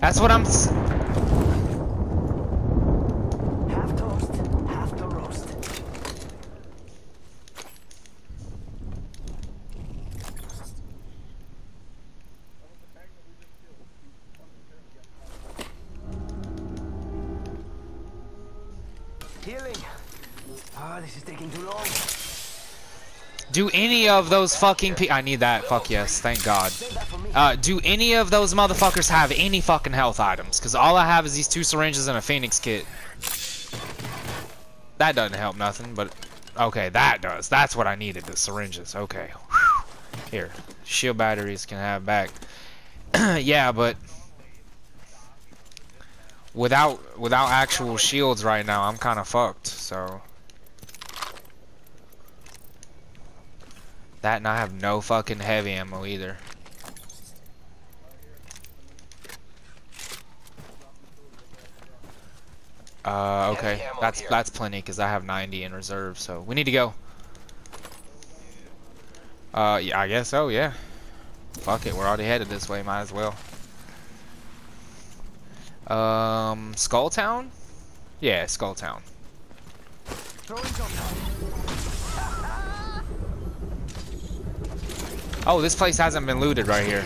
That's what I'm. s- Half toast, half the roast. Healing. Ah, this is taking too long. Do any of those fucking pe- I need that. Fuck yes. Thank God. Uh, do any of those motherfuckers have any fucking health items? Because all I have is these two syringes and a Phoenix kit. That doesn't help nothing, but... Okay, that does. That's what I needed, the syringes. Okay. Whew. Here. Shield batteries can have back. yeah, but... Without without actual shields right now, I'm kind of fucked, so... That and I have no fucking heavy ammo either. Uh, okay. That's that's plenty because I have 90 in reserve, so we need to go. Uh, yeah, I guess so. Yeah. Fuck it, we're already headed this way. Might as well. Um, Skull Town? Yeah, Skull Town. Throwing jump now. Oh, this place hasn't been looted right here.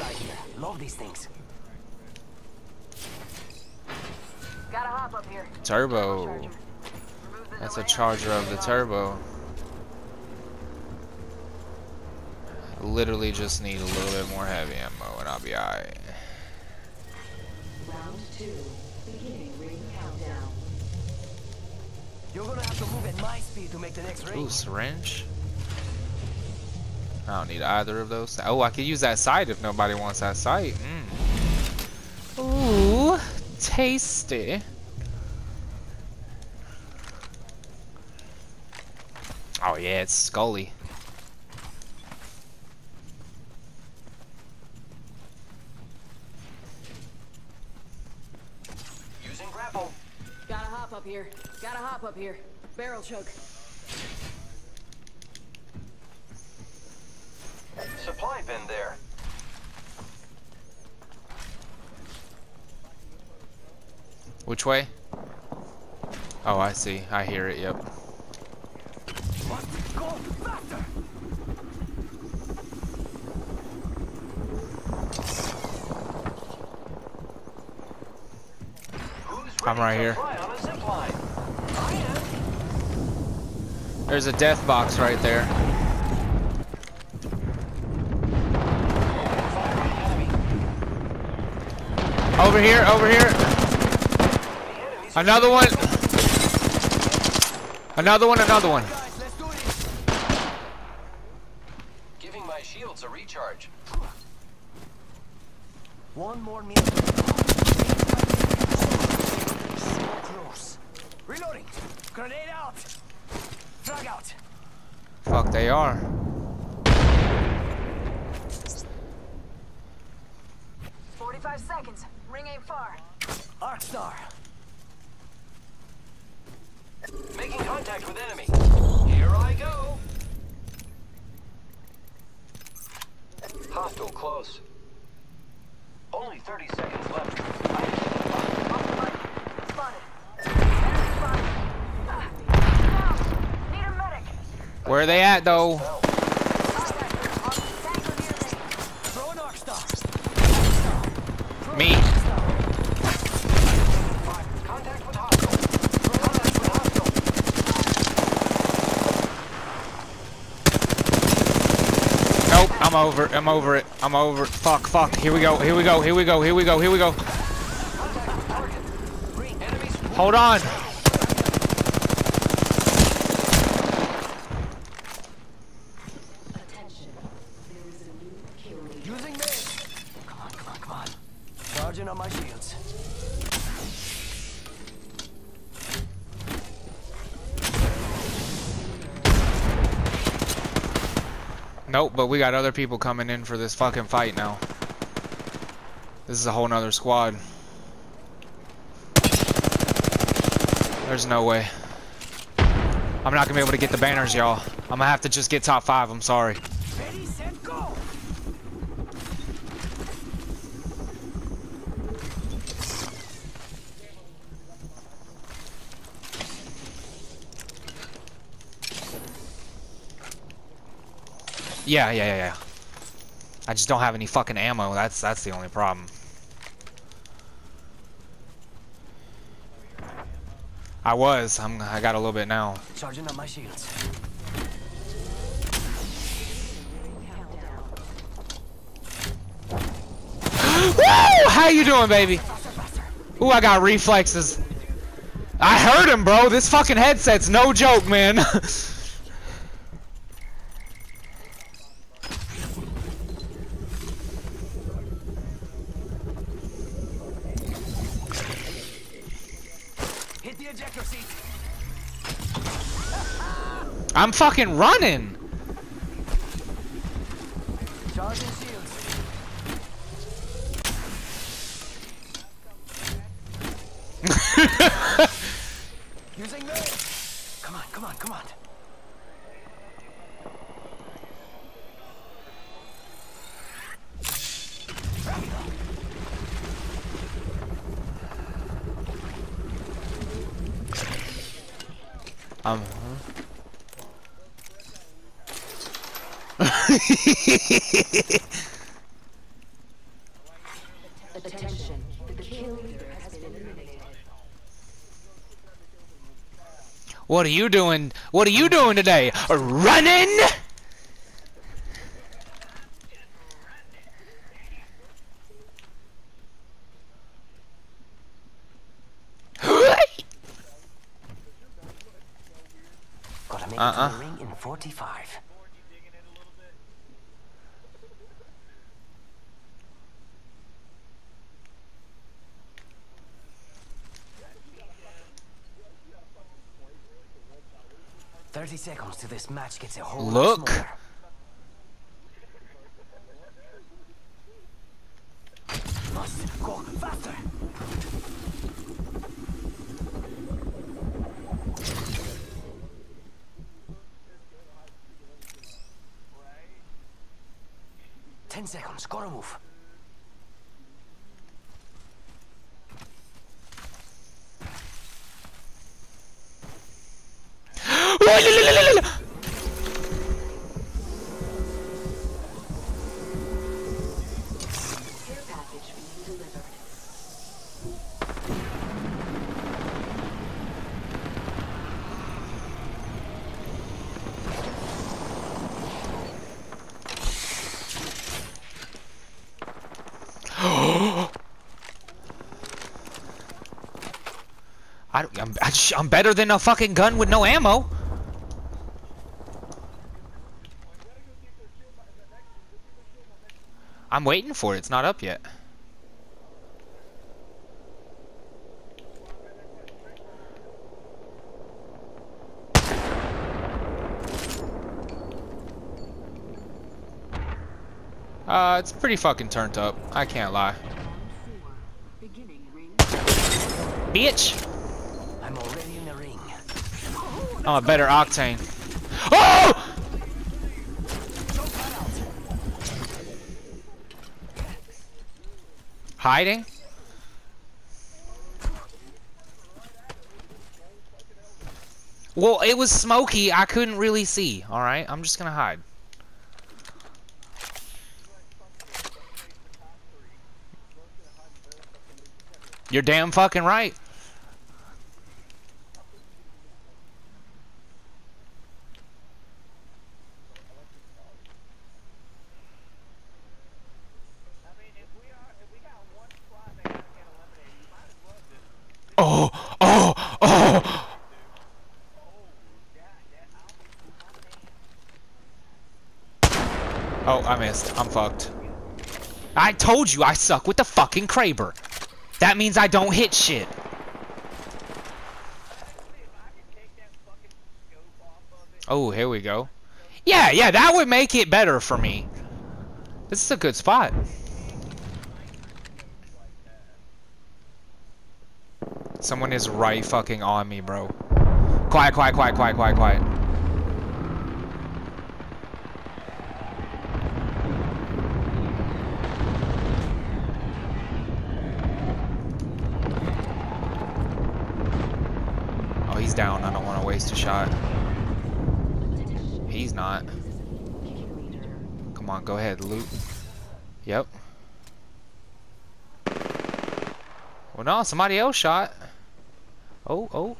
Turbo. That's a charger of the turbo. Literally just need a little bit more heavy ammo and I'll be alright. Round two, beginning ring countdown. You're gonna have to move at my speed to make the next ring. Ooh, syringe. I don't need either of those. Oh, I could use that sight if nobody wants that sight. Mm. Ooh, tasty. Oh, yeah, it's Scully. Using grapple. Gotta hop up here. Gotta hop up here. Barrel choke. Supply bin there. Which way? Oh, I see. I hear it. Yep. Go faster! Who's I'm right here. fly on a zip line? I am. There's a death box right there. Over here, over here. Another one. Another one, another one. Guys, let's do this! Giving my shields a recharge. One more meal. So close. Reloading. Grenade out. Frag out. Fuck, they are. Forty-five seconds. Ring ain't far. Arc star. Making contact with enemy. Here I go. Hostile close. Only 30 seconds left. Spotted. Enemy spotted. Ah, down. Need a medic. Where are they at though? Me. Nope, I'm over. it, I'm over it. I'm over it. Fuck, fuck. Here we go. Here we go. Here we go. Here we go. Here we go. Hold on. Attention. There is a new kill leader. Using mace. Come on, come on, come on. Charging on my shields. Nope, but we got other people coming in for this fucking fight now. This is a whole nother squad. There's no way. I'm not gonna be able to get the banners, y'all. I'm gonna have to just get top five, I'm sorry. Ready, set, go! Yeah, yeah, yeah, yeah. I just don't have any fucking ammo. That's that's the only problem. I was. I'm. I got a little bit now. Charging up my shields. Woo! How you doing, baby? Ooh, I got reflexes. I heard him, bro. This fucking headset's no joke, man. I'm fucking running. Using those. Come on, come on, come on. Um. Attention. The kill leader has been eliminated. What are you doing? What are you doing today? Running? Gotta make to the ring in 45. Thirty seconds till this match gets a whole Look. Must go faster. Ten seconds, gotta move. I, don't- I'm, I sh- I'm better than a fucking gun with no ammo. I'm waiting for it. It's not up yet. Uh, it's pretty fucking turned up. I can't lie. Beginning ring. Bitch! I'm already in the ring. I'm a better octane. Oh! Hiding? Well, it was smoky. I couldn't really see. All right, I'm just gonna hide. You're damn fucking right. Oh, oh, oh! Oh, I missed. I'm fucked. I told you I suck with the fucking Kraber. That means I don't hit shit. Oh, here we go. Yeah, yeah, that would make it better for me. This is a good spot. Someone is right fucking on me, bro. Quiet, quiet, quiet, quiet, quiet, quiet. Oh, he's down. I don't want to waste a shot. He's not. Come on, go ahead, loot. Yep. Well, no, somebody else shot. Oh, oh.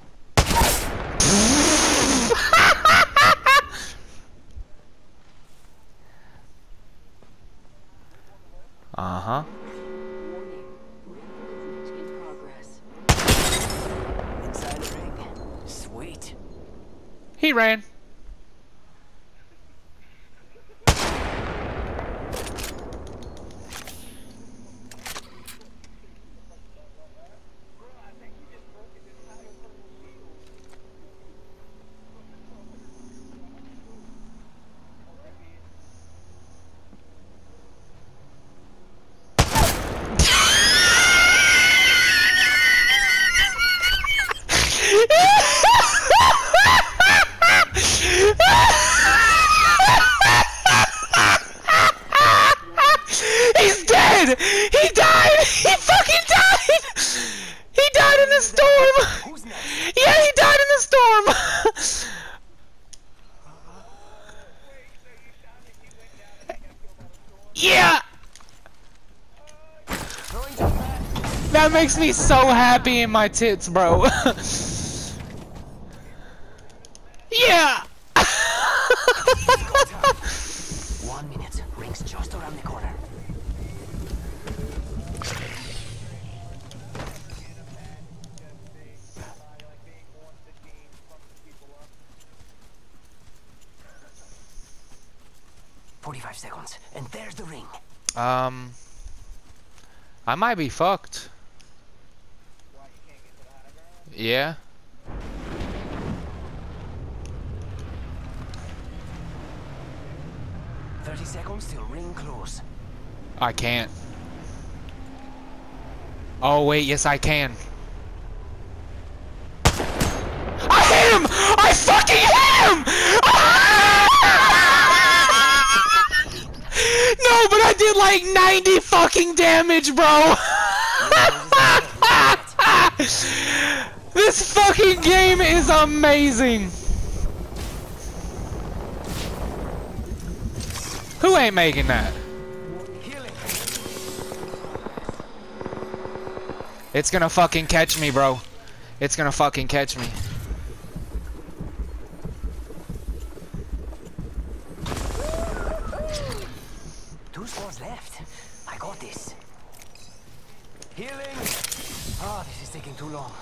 rain. Makes me so happy in my tits, bro. yeah! One minute. Ring's just around the corner. Forty-five seconds, and there's the ring. um... I might be fucked. Yeah? Thirty seconds till ring close. I can't. Oh wait, yes I can. I hit him! I fucking hit him! no, but I did like 90 fucking damage, bro! this fucking game is amazing! Who ain't making that? It's gonna fucking catch me, bro. It's gonna fucking catch me. Two squads left. I got this. Healing. Oh, this is taking too long.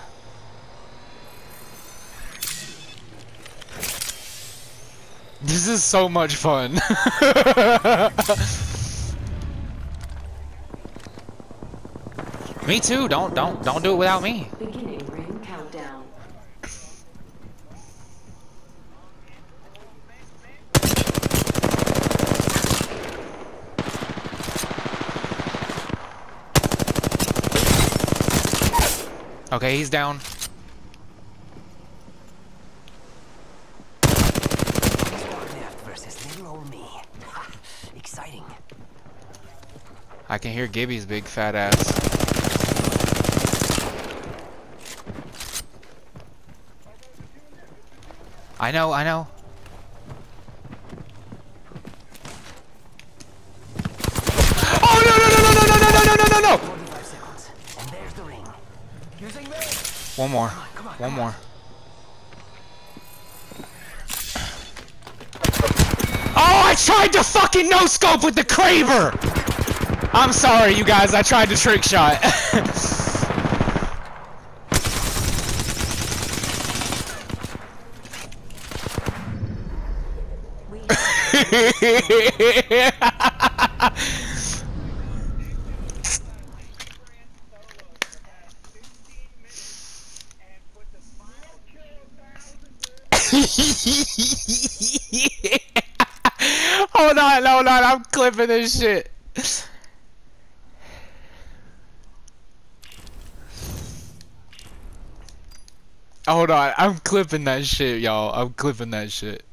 This is so much fun. me too. Don't don't don't do it without me. Beginning ring countdown. Okay, he's down. I can hear Gibby's big fat ass. I know, I know. One more. Come on, come on, One more. On. Oh, I tried to fucking no-scope with the Kraber. I'm sorry, you guys. I tried to trick shot. Hold on, hold on. I'm clipping this shit. Hold on, I'm clipping that shit, y'all. I'm clipping that shit.